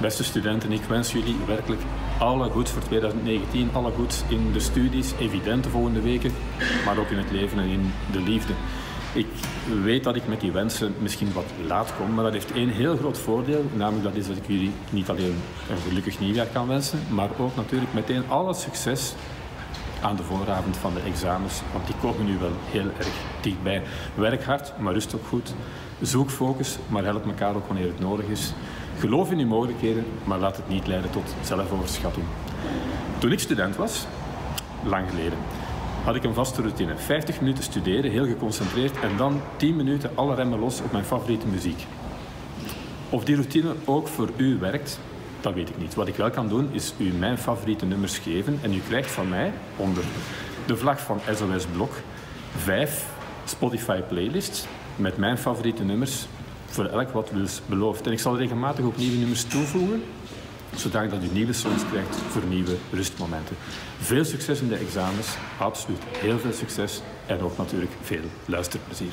Beste studenten, ik wens jullie werkelijk alle goeds voor 2019, alle goeds in de studies, evident de volgende weken, maar ook in het leven en in de liefde. Ik weet dat ik met die wensen misschien wat laat kom, maar dat heeft één heel groot voordeel, namelijk dat is dat ik jullie niet alleen een gelukkig nieuwjaar kan wensen, maar ook natuurlijk meteen alle succes aan de vooravond van de examens, want die komen nu wel heel erg dichtbij. Werk hard, maar rust ook goed. Zoek focus, maar help elkaar ook wanneer het nodig is. Geloof in je mogelijkheden, maar laat het niet leiden tot zelfoverschatting. Toen ik student was, lang geleden, had ik een vaste routine. 50 minuten studeren, heel geconcentreerd, en dan 10 minuten alle remmen los op mijn favoriete muziek. Of die routine ook voor u werkt, dat weet ik niet. Wat ik wel kan doen, is u mijn favoriete nummers geven. En u krijgt van mij, onder de vlag van SOS Blok, vijf Spotify playlists met mijn favoriete nummers voor elk wat dus belooft. En ik zal regelmatig ook nieuwe nummers toevoegen, zodat u nieuwe songs krijgt voor nieuwe rustmomenten. Veel succes in de examens, absoluut heel veel succes en ook natuurlijk veel luisterplezier.